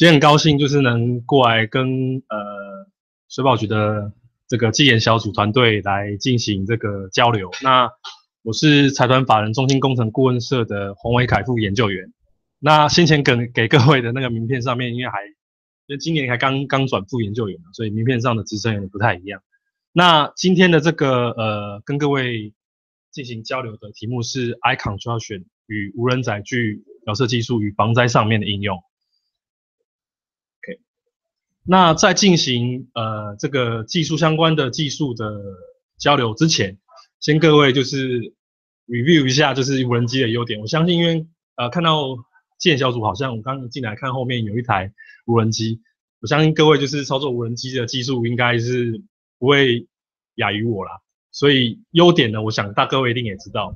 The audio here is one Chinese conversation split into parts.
今天很高兴，就是能过来跟呃水保局的这个技研小组团队来进行这个交流。那我是财团法人中心工程顾问社的洪伟凯副研究员。那先前给给各位的那个名片上面，因为还因为今年还刚刚转副研究员所以名片上的职称有点不太一样。那今天的这个呃跟各位进行交流的题目是 I construction 与无人载具遥测技术与防灾上面的应用。那在进行呃这个技术相关的技术的交流之前，先各位就是 review 一下就是无人机的优点。我相信因为呃看到建小组好像我刚刚进来看后面有一台无人机，我相信各位就是操作无人机的技术应该是不会亚于我啦。所以优点呢，我想大各位一定也知道。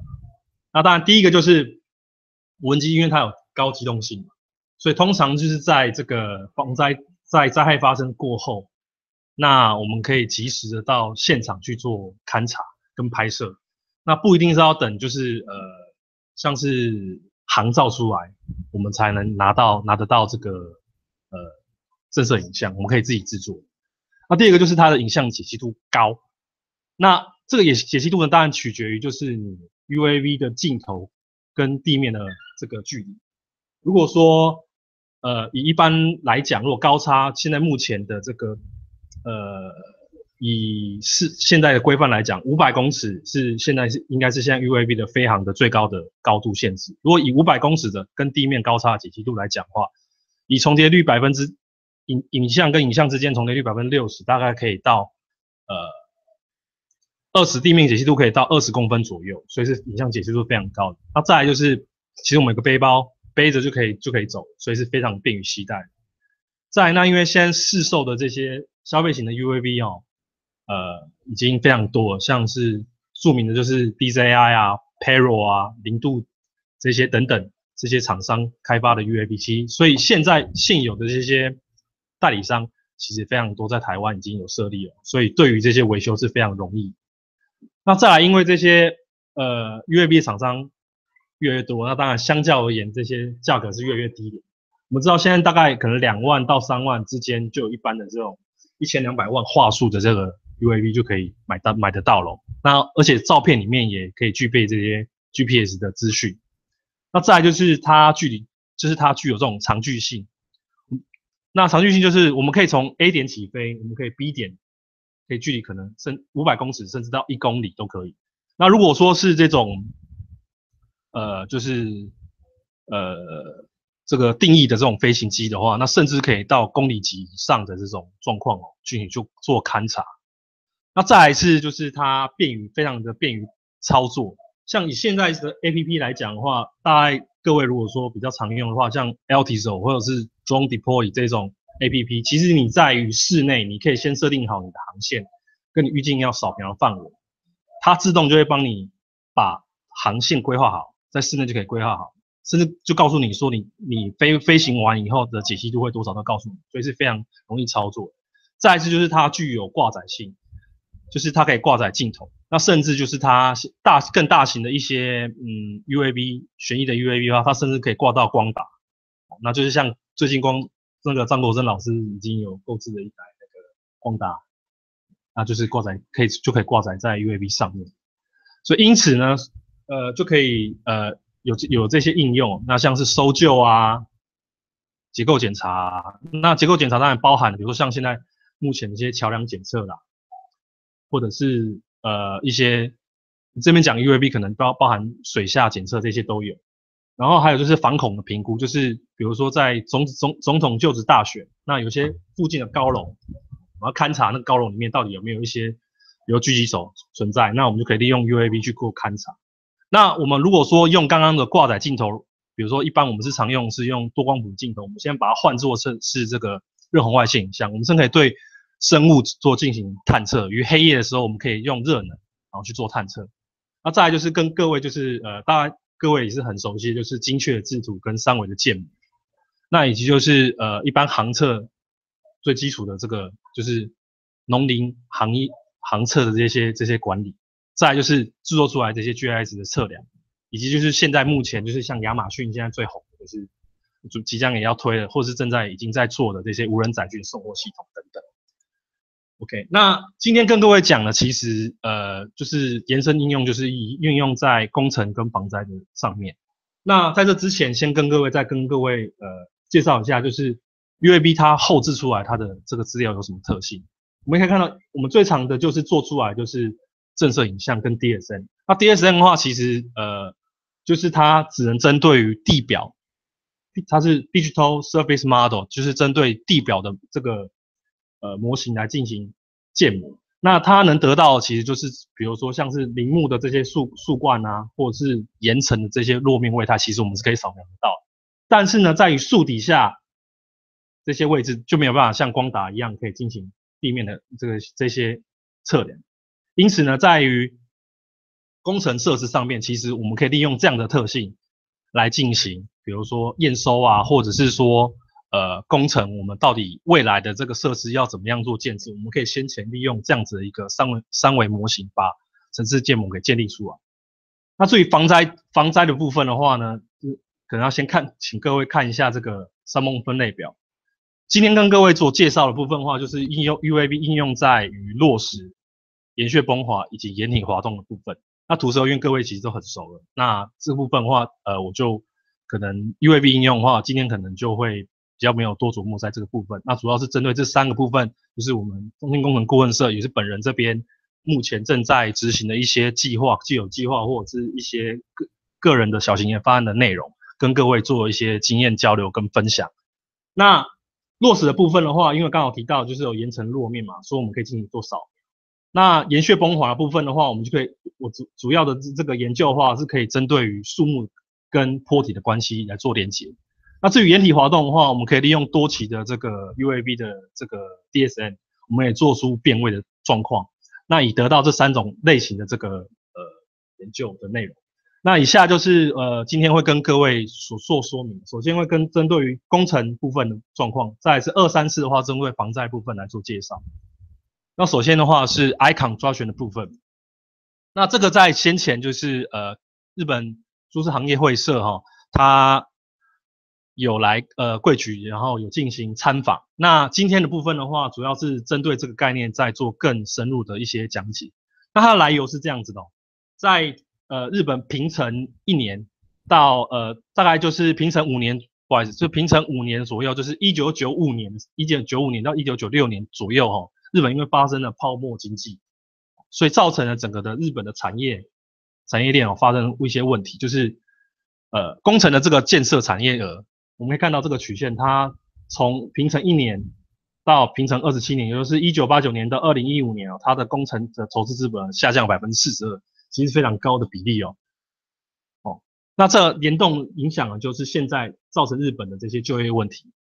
那当然第一个就是无人机，因为它有高机动性，所以通常就是在这个防灾在灾害发生过后，那我们可以及时的到现场去做勘察跟拍摄。那不一定是要等，就是呃像是航照出来，我们才能拿到拿得到这个呃震慑影像，我们可以自己制作。那第二个就是它的影像解析度高。那这个也解析度呢，当然取决于就是你 UAV 的镜头跟地面的这个距离。如果说呃以一般来讲，如果高差现在目前的这个呃以是现在的规范来讲，五百公尺是现在是应该是现在 UAV 的飞行的最高的高度限制。如果以五百公尺的跟地面高差解析度来讲的话，以重叠率百分之影影像跟影像之间重叠率百分之六十，大概可以到呃。二十地面解析度可以到二十公分左右，所以是影像解析度非常高的。那再来就是，其实我们有个背包背着就可以就可以走，所以是非常便于携带。再，那因为现在市售的这些消费型的 UAV 哦，呃，已经非常多，像是著名的就是 DJI 啊、Paro 啊、零度这些等等这些厂商开发的 UAV，其所以现在现有的这些代理商其实非常多，在台湾已经有设立了，所以对于这些维修是非常容易。那再来，因为这些呃 UAV 厂商越来越多，那当然相较而言，这些价格是越来越低的。我们知道现在大概可能两万到三万之间，就有一般的这种一千两百万画素的这个 UAV 就可以买到买得到了。那而且照片里面也可以具备这些 GPS 的资讯。那再来就是它距离，就是它具有这种长距性。那长距性就是我们可以从 A 点起飞，我们可以 B 点。可以距离可能甚五百公尺，甚至到一公里都可以。那如果说是这种，呃，就是呃这个定义的这种飞行机的话，那甚至可以到公里级以上的这种状况哦，进行就做勘察。那再一次就是它便于非常的便于操作。像以现在的 A P P 来讲的话，大概各位如果说比较常用的话，像 Altizo 或者是 Drone Deploy 这种。A P P 其实你在于室内，你可以先设定好你的航线，跟你预计要扫描的范围，它自动就会帮你把航线规划好，在室内就可以规划好，甚至就告诉你说你你飞飞行完以后的解析度会多少，都告诉你，所以是非常容易操作。再一次就是它具有挂载性，就是它可以挂载镜头，那甚至就是它大更大型的一些嗯 U A V 旋翼的 U A V 的话，它甚至可以挂到光达，那就是像最近光。那个张国珍老师已经有购置了一台那个光达，那就是挂载可以就可以挂载在 UAV 上面，所以因此呢，呃，就可以呃有有这些应用，那像是搜救啊、结构检查，啊那结构检查当然包含，比如说像现在目前的一些桥梁检测啦，或者是呃一些这边讲 UAV 可能包包含水下检测这些都有。然后还有就是反恐的评估，就是比如说在总总总统就职大选，那有些附近的高楼，我要勘察那高楼里面到底有没有一些比如狙击手存在，那我们就可以利用 UAV 去做勘察。那我们如果说用刚刚的挂载镜头，比如说一般我们是常用是用多光谱镜头，我们先把它换作是是这个热红外线影像，我们甚至可以对生物做进行探测。于黑夜的时候，我们可以用热能然后去做探测。那再来就是跟各位就是呃，当然。各位也是很熟悉，就是精确的制图跟三维的建模，那以及就是呃一般航测最基础的这个就是农林行业航测的这些这些管理，再就是制作出来这些 GIS 的测量，以及就是现在目前就是像亚马逊现在最红的就是就即将也要推了，或是正在已经在做的这些无人载具送货系统等等。OK，那今天跟各位讲的，其实呃就是延伸应用，就是以运用在工程跟防灾的上面。那在这之前，先跟各位再跟各位呃介绍一下，就是 UAV 它后置出来它的这个资料有什么特性。我们可以看到，我们最长的就是做出来就是震慑影像跟 DSN。那 DSN 的话，其实呃就是它只能针对于地表，它是 Digital Surface Model，就是针对地表的这个。呃，模型来进行建模，那它能得到其实就是，比如说像是林木的这些树树冠啊，或者是岩层的这些落面位态，其实我们是可以扫描得到。但是呢，在于树底下这些位置就没有办法像光达一样可以进行地面的这个这些测量。因此呢，在于工程设施上面，其实我们可以利用这样的特性来进行，比如说验收啊，或者是说。呃，工程我们到底未来的这个设施要怎么样做建设？我们可以先前利用这样子的一个三维三维模型，把城市建模给建立出来。那至于防灾防灾的部分的话呢，可能要先看，请各位看一下这个三梦分类表。今天跟各位做介绍的部分的话，就是应用 UAV 应用在于落实岩穴崩滑以及岩体滑动的部分。那图蛇因为各位其实都很熟了，那这部分的话，呃，我就可能 UAV 应用的话，今天可能就会。比较没有多琢磨在这个部分，那主要是针对这三个部分，就是我们中心工程顾问社也是本人这边目前正在执行的一些计划、既有计划或者是一些个个人的小型研发案的内容，跟各位做一些经验交流跟分享。那落实的部分的话，因为刚好提到就是有岩层落面嘛，所以我们可以进行做扫。那岩穴崩滑的部分的话，我们就可以我主主要的这个研究的话，是可以针对于树木跟坡体的关系来做连接。那至于岩体滑动的话，我们可以利用多期的这个 UAV 的这个 DSN，我们也做出变位的状况，那以得到这三种类型的这个呃研究的内容。那以下就是呃今天会跟各位所做说明。首先会跟针对于工程部分的状况，再是二三四的话针对防灾部分来做介绍。那首先的话是 icon 抓选的部分，那这个在先前就是呃日本株式行业会社哈，它有来呃贵局，然后有进行参访。那今天的部分的话，主要是针对这个概念在做更深入的一些讲解。那它的来由是这样子的，在呃日本平成一年到呃大概就是平成五年，不好意思，就平成五年左右，就是一九九五年，一九九五年到一九九六年左右哈，日本因为发生了泡沫经济，所以造成了整个的日本的产业产业链哦发生一些问题，就是呃工程的这个建设产业额。我们可以看到这个曲线，它从平成一年到平成二十七年，也就是一九八九年到二零一五年哦，它的工程的投资资本下降百分之四十二，其实非常高的比例哦。哦，那这联动影响了，就是现在造成日本的这些就业问题。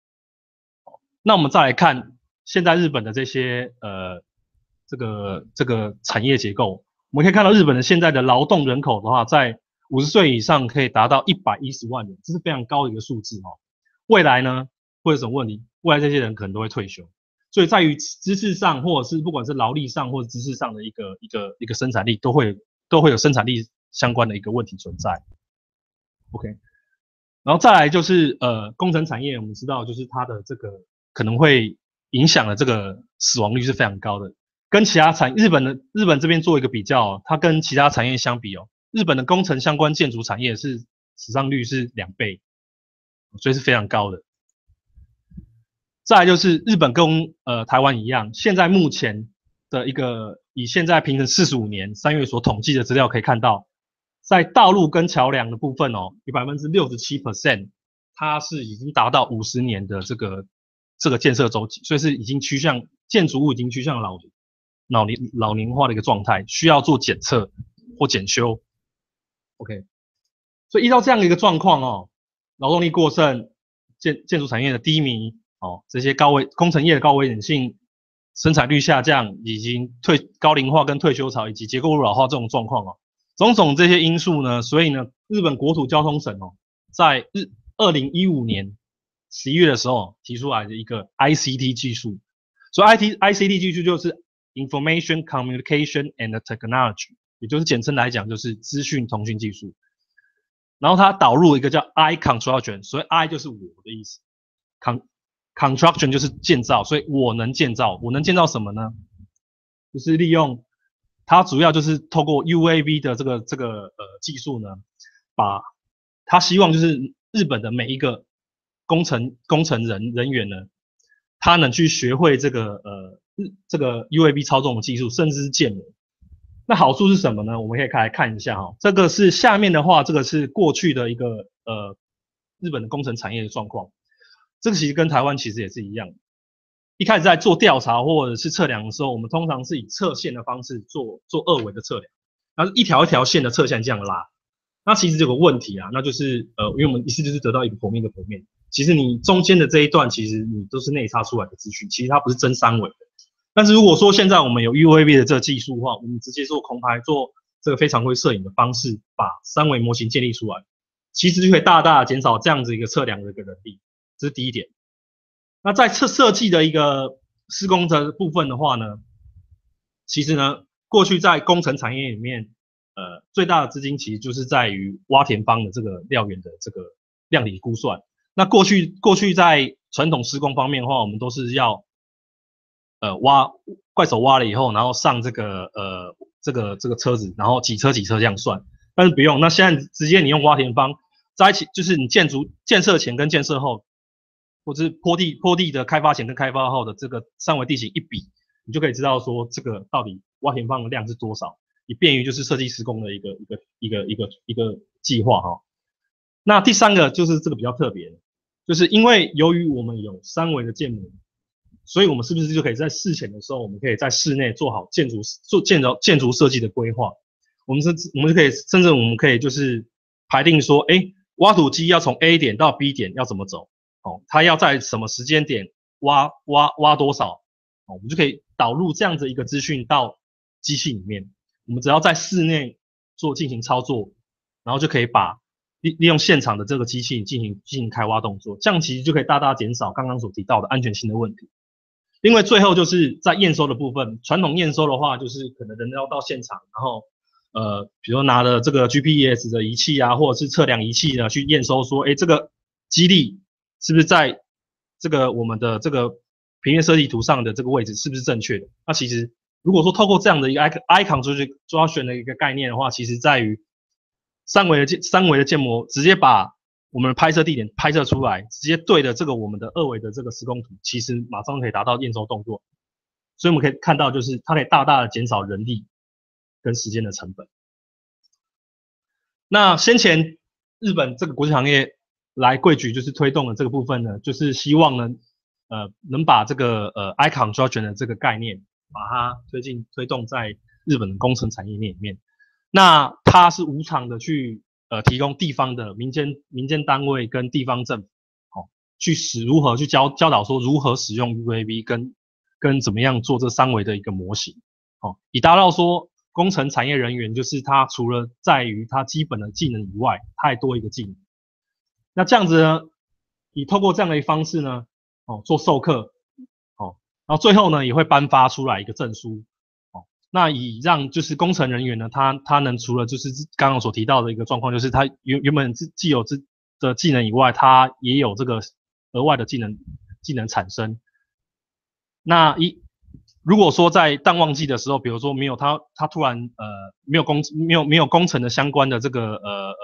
那我们再来看现在日本的这些呃这个这个产业结构，我们可以看到日本的现在的劳动人口的话，在五十岁以上可以达到一百一十万人，这是非常高的一个数字哦。未来呢会有什么问题？未来这些人可能都会退休，所以在于知识上，或者是不管是劳力上或者知识上的一个一个一个生产力，都会都会有生产力相关的一个问题存在。OK，然后再来就是呃工程产业，我们知道就是它的这个可能会影响的这个死亡率是非常高的。跟其他产日本的日本这边做一个比较，它跟其他产业相比哦，日本的工程相关建筑产业是死伤率是两倍。所以是非常高的。再来就是日本跟呃台湾一样，现在目前的一个以现在平成四十五年三月所统计的资料可以看到，在道路跟桥梁的部分哦，有百分之六十七 percent，它是已经达到五十年的这个这个建设周期，所以是已经趋向建筑物已经趋向老老年老龄化的一个状态，需要做检测或检修。OK，所以依照这样的一个状况哦。劳动力过剩，建建筑产业的低迷，哦，这些高危工程业的高危险性，生产率下降，以及退高龄化跟退休潮，以及结构老化这种状况哦，种种这些因素呢，所以呢，日本国土交通省哦，在日二零一五年十一月的时候提出来的一个 ICT 技术，所以 IT ICT 技术就是 Information Communication and Technology，也就是简称来讲就是资讯通讯技术。然后它导入一个叫 I construction，所以 I 就是我的意思，con construction 就是建造，所以我能建造，我能建造什么呢？就是利用它主要就是透过 UAV 的这个这个呃技术呢，把它希望就是日本的每一个工程工程人人员呢，他能去学会这个呃这个 UAV 操纵的技术，甚至是建模。那好处是什么呢？我们可以来看一下哈，这个是下面的话，这个是过去的一个呃日本的工程产业的状况。这个其实跟台湾其实也是一样，一开始在做调查或者是测量的时候，我们通常是以测线的方式做做二维的测量，然后一条一条线的测线这样拉。那其实有个问题啊，那就是呃，因为我们一次就是得到一个剖面的剖面，其实你中间的这一段其实你都是内插出来的资讯，其实它不是真三维的。但是如果说现在我们有 UAV 的这个技术的话，我们直接做空拍，做这个非常规摄影的方式，把三维模型建立出来，其实就可以大大减少这样子一个测量的一个能力，这是第一点。那在测设计的一个施工的部分的话呢，其实呢，过去在工程产业里面，呃，最大的资金其实就是在于挖田方的这个料源的这个量体估算。那过去过去在传统施工方面的话，我们都是要呃，挖怪手挖了以后，然后上这个呃这个这个车子，然后几车几车这样算。但是不用，那现在直接你用挖填方在一起，就是你建筑建设前跟建设后，或者是坡地坡地的开发前跟开发后的这个三维地形一比，你就可以知道说这个到底挖填方的量是多少，以便于就是设计施工的一个一个一个一个一个计划哈。那第三个就是这个比较特别，就是因为由于我们有三维的建模。所以，我们是不是就可以在事前的时候，我们可以在室内做好建筑做建筑建筑设计的规划？我们是，我们就可以，甚至我们可以就是排定说，哎，挖土机要从 A 点到 B 点要怎么走？哦，它要在什么时间点挖挖挖多少？哦，我们就可以导入这样子一个资讯到机器里面。我们只要在室内做进行操作，然后就可以把利利用现场的这个机器进行进行开挖动作，这样其实就可以大大减少刚刚所提到的安全性的问题。因为最后就是在验收的部分，传统验收的话，就是可能人都要到现场，然后，呃，比如拿了这个 GPS 的仪器啊，或者是测量仪器呢，去验收说，哎，这个基地是不是在这个我们的这个平面设计图上的这个位置是不是正确的？那其实如果说透过这样的一个 icon 出去抓选的一个概念的话，其实在于三维的建三维的建模直接把。我们的拍摄地点拍摄出来，直接对着这个我们的二维的这个施工图，其实马上可以达到验收动作。所以我们可以看到，就是它可以大大的减少人力跟时间的成本。那先前日本这个国际行业来贵局就是推动了这个部分呢，就是希望呢，呃，能把这个呃 icon j o u r n 的这个概念，把它推进推动在日本的工程产业链里面。那它是无偿的去。呃，提供地方的民间民间单位跟地方政府，哦，去使如何去教教导说如何使用 UAV 跟跟怎么样做这三维的一个模型，哦，以达到说工程产业人员就是他除了在于他基本的技能以外，他还多一个技能。那这样子呢，以透过这样的一方式呢，哦，做授课，哦，然后最后呢也会颁发出来一个证书。那以让就是工程人员呢，他他能除了就是刚刚所提到的一个状况，就是他原原本自既有自的技能以外，他也有这个额外的技能技能产生。那一如果说在淡旺季的时候，比如说没有他他突然呃没有工没有没有工程的相关的这个呃呃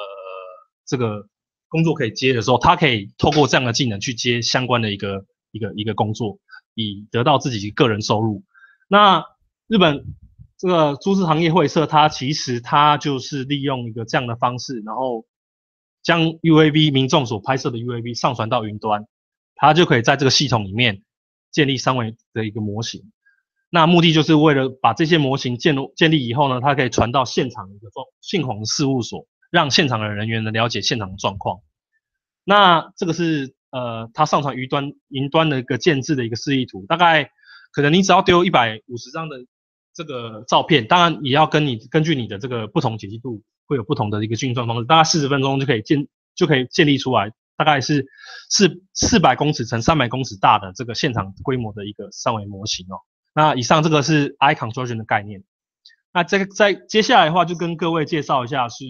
这个工作可以接的时候，他可以透过这样的技能去接相关的一个一个一个工作，以得到自己个人收入。那日本。这个株式行业会社，它其实它就是利用一个这样的方式，然后将 UAV 民众所拍摄的 UAV 上传到云端，它就可以在这个系统里面建立三维的一个模型。那目的就是为了把这些模型建立建立以后呢，它可以传到现场一个状信鸿事务所，让现场的人员能了解现场的状况。那这个是呃，它上传云端云端的一个建制的一个示意图，大概可能你只要丢一百五十张的。这个照片当然也要跟你根据你的这个不同解析度会有不同的一个运算方式，大概四十分钟就可以建就可以建立出来，大概是四四百公尺乘三百公尺大的这个现场规模的一个三维模型哦。那以上这个是 I construction 的概念。那这个在接下来的话就跟各位介绍一下是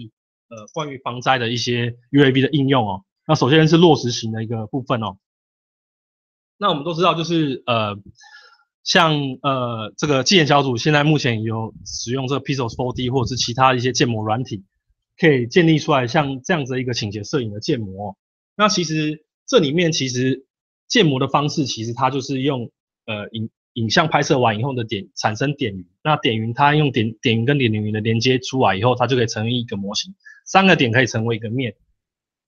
呃关于防灾的一些 UAV 的应用哦。那首先是落实型的一个部分哦。那我们都知道，就是呃，像呃这个纪研小组现在目前有使用这个 Pixel 4D 或者是其他一些建模软体，可以建立出来像这样子一个倾斜摄影的建模。那其实这里面其实建模的方式，其实它就是用呃影影像拍摄完以后的点产生点云，那点云它用点点云跟点云的连接出来以后，它就可以成为一个模型，三个点可以成为一个面。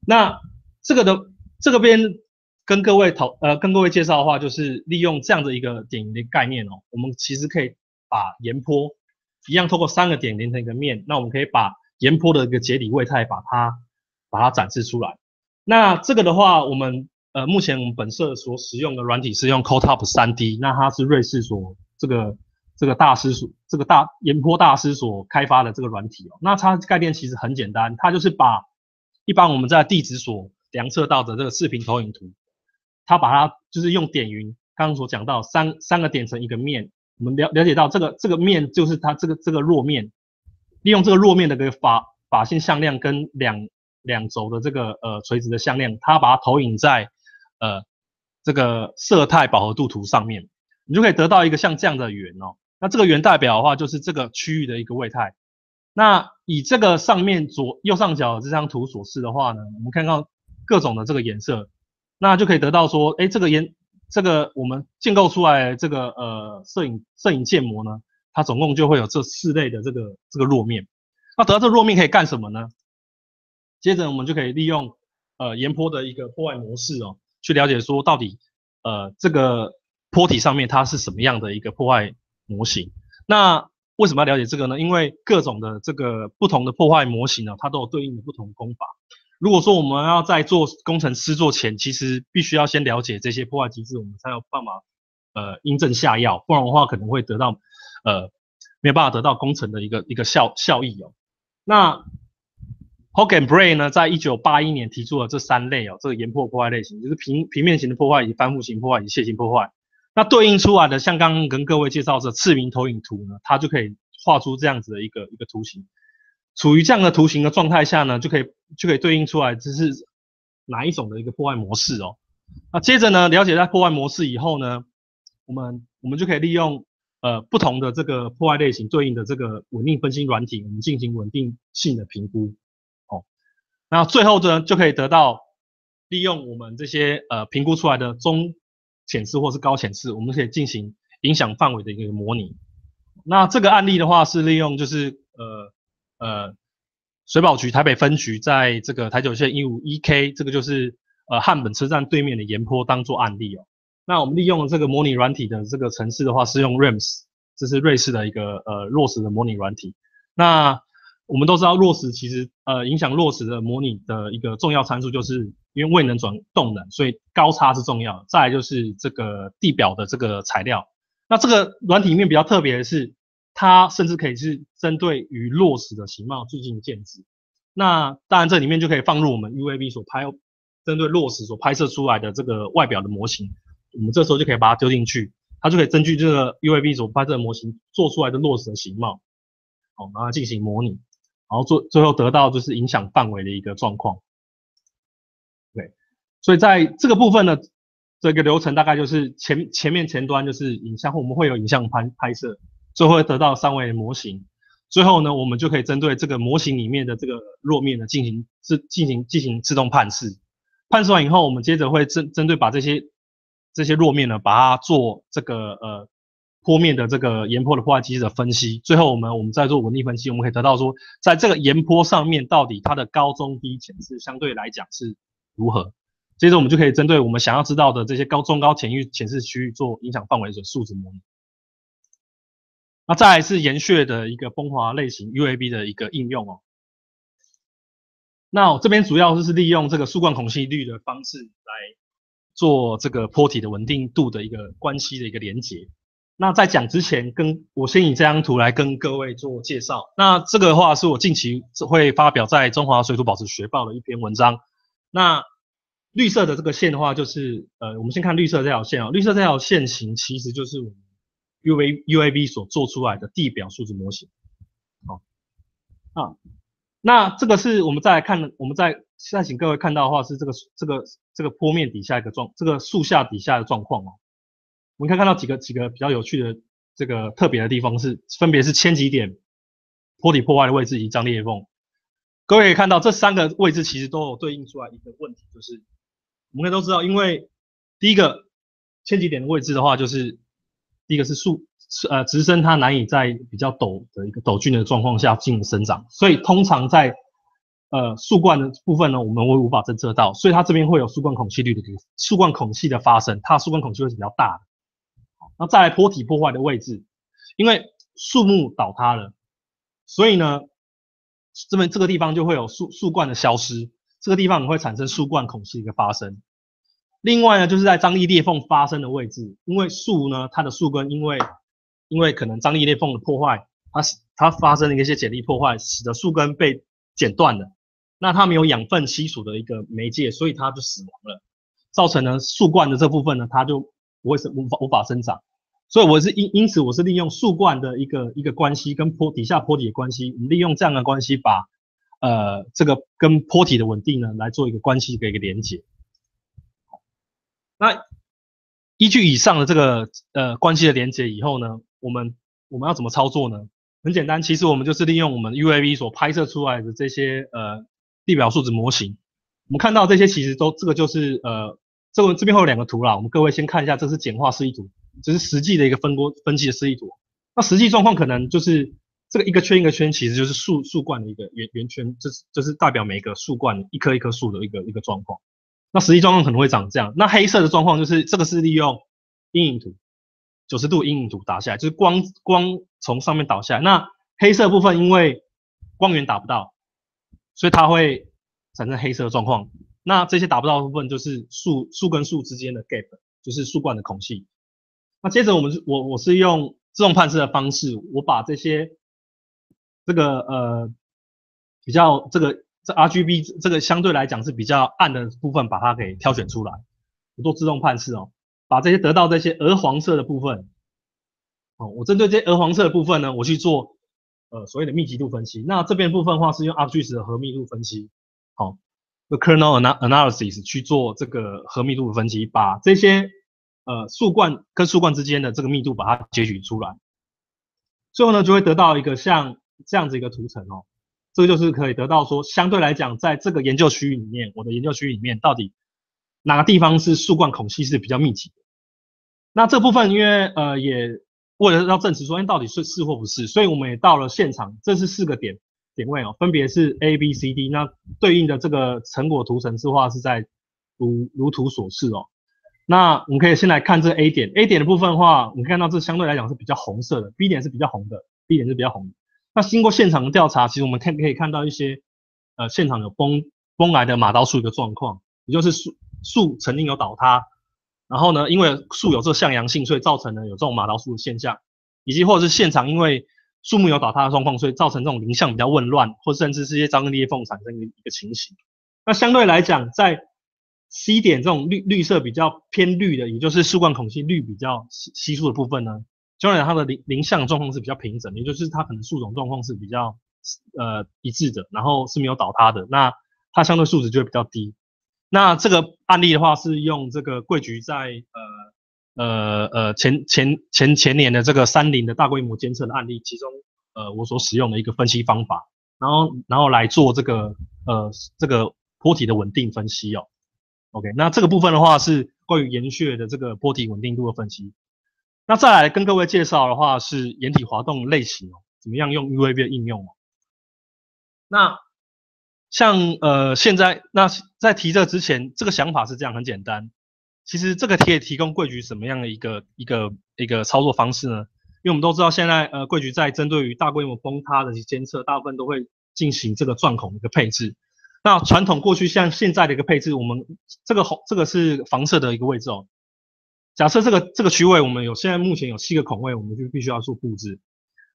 那这个的这个边。跟各位讨呃跟各位介绍的话，就是利用这样的一个点的概念哦，我们其实可以把岩坡一样透过三个点连成一个面，那我们可以把岩坡的一个节理位态把它把它展示出来。那这个的话，我们呃目前我们本社所使用的软体是用 CoTop 3D，那它是瑞士所这个这个大师所这个大岩坡大师所开发的这个软体哦。那它概念其实很简单，它就是把一般我们在地址所量测到的这个视频投影图。他把它就是用点云，刚刚所讲到三三个点成一个面，我们了了解到这个这个面就是它这个这个弱面，利用这个弱面的个法法性向量跟两两轴的这个呃垂直的向量，它把它投影在呃这个色态饱和度图上面，你就可以得到一个像这样的圆哦。那这个圆代表的话就是这个区域的一个位态。那以这个上面左右上角这张图所示的话呢，我们看到各种的这个颜色。那就可以得到说，哎，这个颜，这个我们建构出来这个呃摄影摄影建模呢，它总共就会有这四类的这个这个弱面。那得到这弱面可以干什么呢？接着我们就可以利用呃岩坡的一个破坏模式哦，去了解说到底呃这个坡体上面它是什么样的一个破坏模型。那为什么要了解这个呢？因为各种的这个不同的破坏模型呢，它都有对应的不同功法。如果说我们要在做工程师做前，其实必须要先了解这些破坏机制，我们才有办法呃因症下药，不然的话可能会得到呃没有办法得到工程的一个一个效效益哦。那 Hogan Bray 呢，在一九八一年提出了这三类哦，这个岩破破坏类型，就是平平面型的破坏、以及翻覆型破坏、以及楔形破坏。那对应出来的，像刚刚跟各位介绍的次名投影图呢，它就可以画出这样子的一个一个图形。处于这样的图形的状态下呢，就可以就可以对应出来这是哪一种的一个破坏模式哦。那接着呢，了解在破坏模式以后呢，我们我们就可以利用呃不同的这个破坏类型对应的这个稳定分析软体，我们进行稳定性的评估哦。那最后呢，就可以得到利用我们这些呃评估出来的中显示或是高显示，我们可以进行影响范围的一个模拟。那这个案例的话是利用就是呃。呃，水保局台北分局在这个台九线一五一 K，这个就是呃汉本车站对面的岩坡当做案例哦。那我们利用这个模拟软体的这个程式的话，是用 RAMS，这是瑞士的一个呃落实的模拟软体。那我们都知道落实其实呃影响落实的模拟的一个重要参数，就是因为未能转动能，所以高差是重要。再就是这个地表的这个材料。那这个软体里面比较特别的是。它甚至可以是针对于落实的形貌进行建制，那当然这里面就可以放入我们 UAV 所拍针对落实所拍摄出来的这个外表的模型，我们这时候就可以把它丢进去，它就可以根据这个 UAV 所拍摄的模型做出来的落实的形貌，好，然后进行模拟，然后最最后得到就是影响范围的一个状况。对，所以在这个部分呢，这个流程大概就是前前面前端就是影像，我们会有影像拍拍摄。最后会得到三维模型，最后呢，我们就可以针对这个模型里面的这个弱面呢，进行自进行进行自动判试。判试完以后，我们接着会针针对把这些这些弱面呢，把它做这个呃坡面的这个岩坡的破坏机制的分析。最后我们我们再做稳定分析，我们可以得到说，在这个岩坡上面到底它的高中低潜势相对来讲是如何。接着我们就可以针对我们想要知道的这些高中高潜域潜势区域做影响范围的数值模拟。那再来是岩穴的一个风滑类型 UAB 的一个应用哦。那我这边主要就是利用这个树冠孔隙率的方式来做这个坡体的稳定度的一个关系的一个连接。那在讲之前，跟我先以这张图来跟各位做介绍。那这个的话是我近期会发表在中华水土保持学报的一篇文章。那绿色的这个线的话，就是呃，我们先看绿色这条线哦。绿色这条线型其实就是我们。U V U A V 所做出来的地表数字模型，好啊，那这个是我们再来看，我们再再请各位看到的话是这个这个这个坡面底下一个状，这个树下底下的状况哦。我们可以看到几个几个比较有趣的这个特别的地方是，分别是千级点、坡体破坏的位置以及张裂缝。各位可以看到这三个位置其实都有对应出来一个问题，就是我们可以都知道，因为第一个千级点的位置的话，就是一个是树呃直升它难以在比较陡的一个陡峻的状况下进行生长，所以通常在呃树冠的部分呢，我们会无法侦测到，所以它这边会有树冠孔隙率的树冠孔隙的发生，它树冠孔隙会是比较大的。那再来坡体破坏的位置，因为树木倒塌了，所以呢，这边这个地方就会有树树冠的消失，这个地方会产生树冠孔隙的一个发生。另外呢，就是在张力裂缝发生的位置，因为树呢，它的树根因为因为可能张力裂缝的破坏，它它发生了一些剪力破坏，使得树根被剪断了，那它没有养分吸属的一个媒介，所以它就死亡了，造成了树冠的这部分呢，它就不会生无法无法生长。所以我是因因此我是利用树冠的一个一个关系跟坡底下坡体的关系，利用这样的关系把呃这个跟坡体的稳定呢来做一个关系的一个连接。那依据以上的这个呃关系的连接以后呢，我们我们要怎么操作呢？很简单，其实我们就是利用我们 UAV 所拍摄出来的这些呃地表数值模型，我们看到这些其实都这个就是呃这个这边会有两个图啦，我们各位先看一下，这是简化示意图。这是实际的一个分波分析的示意图，那实际状况可能就是这个一个圈一个圈，其实就是树树冠的一个圆圆圈，这是这是代表每一个树冠一棵一棵树的一个一个状况。那实际状况可能会长这样。那黑色的状况就是这个是利用阴影图，九十度阴影图打下来，就是光光从上面倒下来。那黑色部分因为光源打不到，所以它会产生黑色的状况。那这些打不到的部分就是树树跟树之间的 gap，就是树冠的孔隙。那接着我们我我是用自动判识的方式，我把这些这个呃比较这个这 RGB 这个相对来讲是比较暗的部分，把它给挑选出来，我做自动判示哦，把这些得到这些鹅黄色的部分，哦，我针对这些鹅黄色的部分呢，我去做呃所谓的密集度分析。那这边部分的话是用 R G S 的核密度分析，好，the kernel analysis 去做这个核密度的分析，把这些。呃，树冠跟树冠之间的这个密度，把它截取出来，最后呢，就会得到一个像这样子一个图层哦。这个就是可以得到说，相对来讲，在这个研究区域里面，我的研究区域里面，到底哪个地方是树冠孔隙是比较密集的？那这部分因为呃，也为了要证实说，哎到底是是或不是，所以我们也到了现场，这是四个点点位哦，分别是 A、B、C、D，那对应的这个成果图层次化是在如如图所示哦。那我们可以先来看这 A 点，A 点的部分的话，我们看到这相对来讲是比较红色的，B 点是比较红的，B 点是比较红。那经过现场的调查，其实我们看可以看到一些，呃，现场有崩崩来的马刀树一个状况，也就是树树曾经有倒塌，然后呢，因为树有这向阳性，所以造成了有这种马刀树的现象，以及或者是现场因为树木有倒塌的状况，所以造成这种林相比较紊乱，或甚至是一些张裂缝产生一个情形。那相对来讲，在 C 点这种绿绿色比较偏绿的，也就是树冠孔隙绿比较稀稀疏的部分呢，相对它的零零相状况是比较平整，也就是它可能树种状况是比较呃一致的，然后是没有倒塌的，那它相对数值就会比较低。那这个案例的话是用这个贵局在呃呃呃前前前前年的这个山林的大规模监测的案例，其中呃我所使用的一个分析方法，然后然后来做这个呃这个坡体的稳定分析哦。OK，那这个部分的话是关于岩穴的这个坡体稳定度的分析。那再来跟各位介绍的话是掩体滑动类型哦，怎么样用 UAV 的应用哦。那像呃现在那在提这之前，这个想法是这样很简单。其实这个可以提供贵局什么样的一个一个一个操作方式呢？因为我们都知道现在呃贵局在针对于大规模崩塌的监测，大部分都会进行这个钻孔的一个配置。那传统过去像现在的一个配置，我们这个红这个是防射的一个位置哦。假设这个这个区位我们有现在目前有七个孔位，我们就必须要做布置。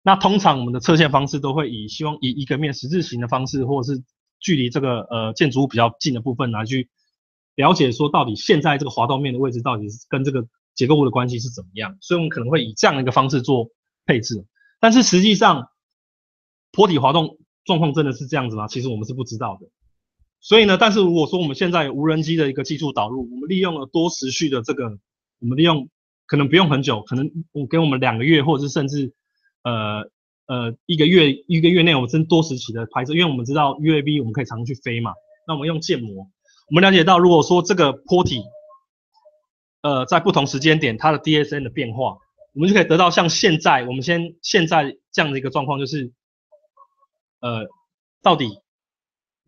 那通常我们的测线方式都会以希望以一个面十字形的方式，或者是距离这个呃建筑物比较近的部分来去了解说到底现在这个滑动面的位置到底是跟这个结构物的关系是怎么样。所以我们可能会以这样的一个方式做配置。但是实际上坡体滑动。状况真的是这样子吗？其实我们是不知道的。所以呢，但是如果说我们现在无人机的一个技术导入，我们利用了多时序的这个，我们利用可能不用很久，可能我给我们两个月，或者是甚至呃呃一个月一个月内，我们真多时期的拍摄，因为我们知道 UAV 我们可以常去飞嘛，那我们用建模，我们了解到如果说这个坡体，呃在不同时间点它的 DSN 的变化，我们就可以得到像现在我们先现在这样的一个状况，就是呃到底。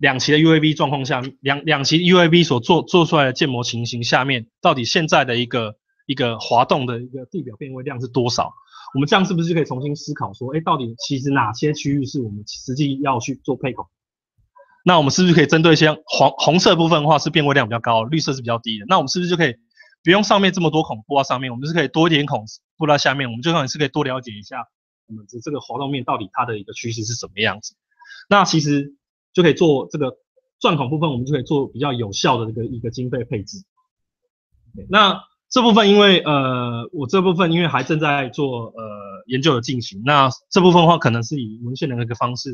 两期的 UAV 状况下，两两期 UAV 所做做出来的建模情形下面，到底现在的一个一个滑动的一个地表变位量是多少？我们这样是不是就可以重新思考说，哎，到底其实哪些区域是我们实际要去做配孔？那我们是不是可以针对一些黄红色部分的话是变位量比较高，绿色是比较低的？那我们是不是就可以不用上面这么多孔布到上面，我们是可以多一点孔布到下面？我们就算是可以多了解一下我们的这个滑动面到底它的一个趋势是什么样子？那其实。就可以做这个钻孔部分，我们就可以做比较有效的这个一个经费配置。那这部分因为呃，我这部分因为还正在做呃研究的进行，那这部分的话可能是以文献的那个方式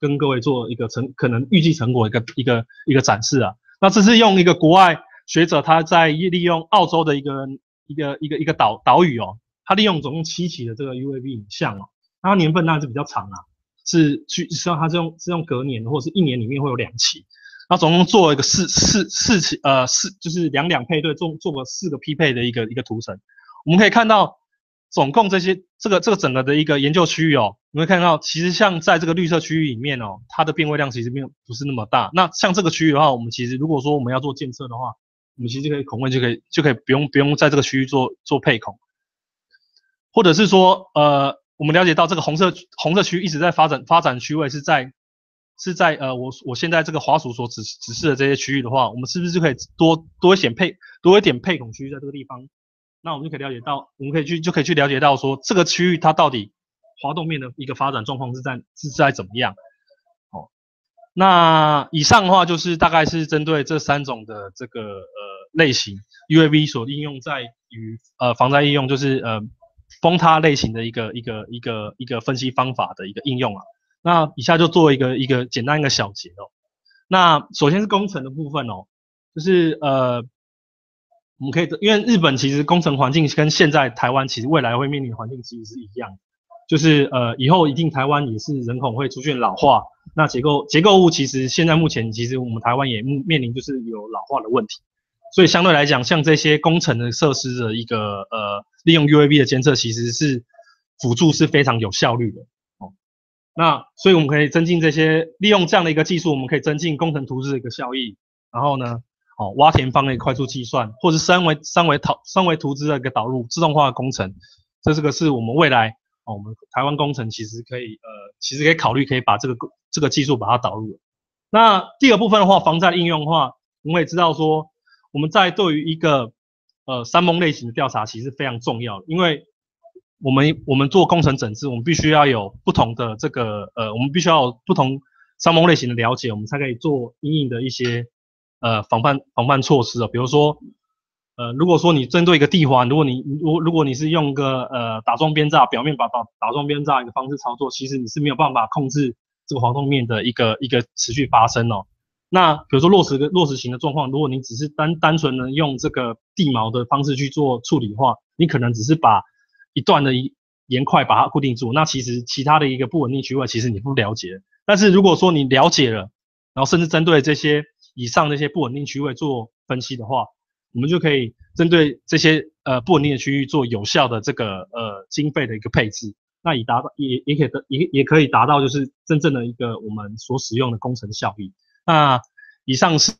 跟各位做一个成可能预计成果一个一个一个展示啊。那这是用一个国外学者他在利用澳洲的一个一个一个一个岛岛屿哦，他利用总共七期的这个 UAV 影像哦，它年份当然是比较长啊。是去，实际上它是用是用隔年或者是一年里面会有两期，那总共做了一个四四四期，呃四就是两两配对做做个四个匹配的一个一个图层，我们可以看到总共这些这个这个整个的一个研究区域哦，你会看到其实像在这个绿色区域里面哦，它的变位量其实没有不是那么大。那像这个区域的话，我们其实如果说我们要做监测的话，我们其实可以孔位就可以就可以不用不用在这个区域做做配孔，或者是说呃。我们了解到这个红色红色区一直在发展，发展区位是在是在呃我我现在这个滑鼠所指指示的这些区域的话，我们是不是就可以多多一点配多一点配孔区域在这个地方？那我们就可以了解到，我们可以去就可以去了解到说这个区域它到底滑动面的一个发展状况是在是在怎么样？哦，那以上的话就是大概是针对这三种的这个呃类型 UAV 所应用在于呃防灾应用，就是呃。崩塌类型的一个一个一个一个分析方法的一个应用啊，那以下就做一个一个简单一个小结哦。那首先是工程的部分哦，就是呃，我们可以因为日本其实工程环境跟现在台湾其实未来会面临的环境其实是一样，就是呃以后一定台湾也是人口会出现老化，那结构结构物其实现在目前其实我们台湾也面临就是有老化的问题。所以相对来讲，像这些工程的设施的一个呃，利用 UAV 的监测，其实是辅助是非常有效率的。那所以我们可以增进这些利用这样的一个技术，我们可以增进工程图纸的一个效益。然后呢，哦，挖填方的快速计算，或者三维三维导三维图纸的一个导入自动化工程，这这个是我们未来哦，我们台湾工程其实可以呃，其实可以考虑可以把这个这个技术把它导入。那第二部分的话，防灾应用的话，我们也知道说。我们在对于一个呃山崩类型的调查其实非常重要，因为我们我们做工程整治，我们必须要有不同的这个呃，我们必须要有不同三蒙类型的了解，我们才可以做应应的一些呃防范防范措施啊。比如说呃，如果说你针对一个地环，如果你如如果你是用个呃打桩边栅表面把打打桩边栅一个方式操作，其实你是没有办法控制这个滑动面的一个一个持续发生哦。那比如说落实个落实型的状况，如果你只是单单纯的用这个地锚的方式去做处理的话，你可能只是把一段的一岩块把它固定住，那其实其他的一个不稳定区位其实你不了解。但是如果说你了解了，然后甚至针对这些以上那些不稳定区位做分析的话，我们就可以针对这些呃不稳定的区域做有效的这个呃经费的一个配置，那以达到也也可以得也也可以达到就是真正的一个我们所使用的工程效益。那以上是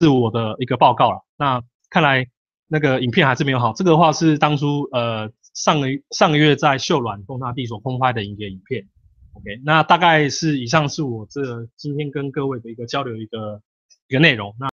是我的一个报告了。那看来那个影片还是没有好。这个话是当初呃上个上个月在秀软动画地所公开的一个影片。OK，那大概是以上是我这今天跟各位的一个交流一个一个内容。那